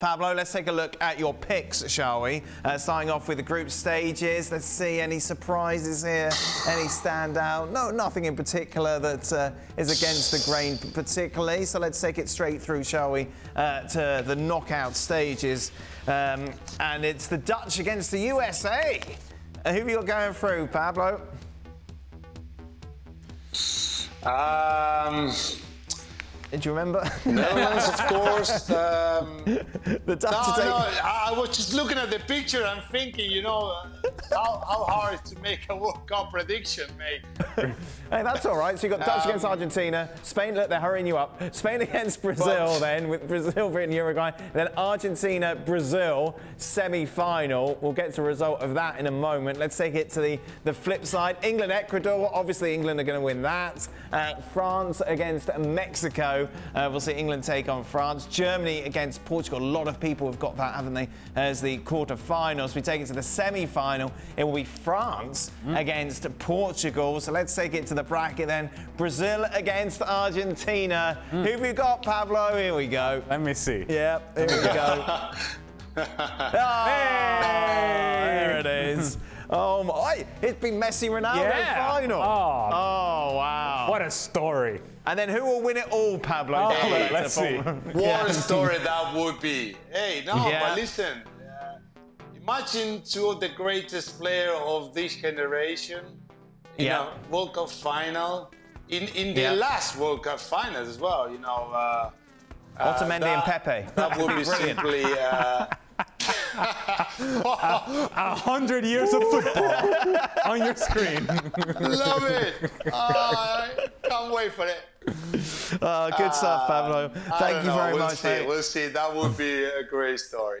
Pablo, let's take a look at your picks, shall we? Uh, starting off with the group stages. Let's see any surprises here, any standout. No, nothing in particular that uh, is against the grain particularly. So let's take it straight through, shall we, uh, to the knockout stages. Um, and it's the Dutch against the USA. Uh, who have you going through, Pablo? Um, Did you remember? Netherlands, of course. Um, the no, no, I was just looking at the picture and thinking, you know, how, how hard is to make a World Cup prediction, mate. Hey, that's all right. So you've got Dutch Um, against Argentina, Spain, look, they're hurrying you up. Spain against Brazil, But- then, with Brazil beating Uruguay. Then Argentina, Brazil, semi final. We'll get to the result of that in a moment. Let's take it to the, the flip side. England, Ecuador. Obviously, England are going to win that. Uh, France against Mexico. Uh, we'll see England take on France. Germany against Portugal. A lot of people have got that, haven't they, as the quarter-finals. We take it to the semi-final. It will be France hmm. against Portugal. So let's take it to the bracket then. Brazil against Argentina. Hmm. Who have you got, Pablo? Here we go. Let me see. Yeah, here we go. Oh, There it is. Oh my! It's been Messi Ronaldo Yeah. final. Oh. oh wow! What a story. And then who will win it all, Pablo? Oh, Down there let's see. form- What a story that would be. Hey, no, Yeah. but listen. Uh, imagine two of the greatest players of this generation in Yeah. a World Cup final. In in the Yeah. last World Cup finals as well, you know. Uh, uh, Otamendi and Pepe. That would be simply. Uh, A hundred years of football on your screen. love it. I can't wait for it. Uh, good stuff, Pablo. Thank you know. very we'll much, see. We'll see. That would be a great story.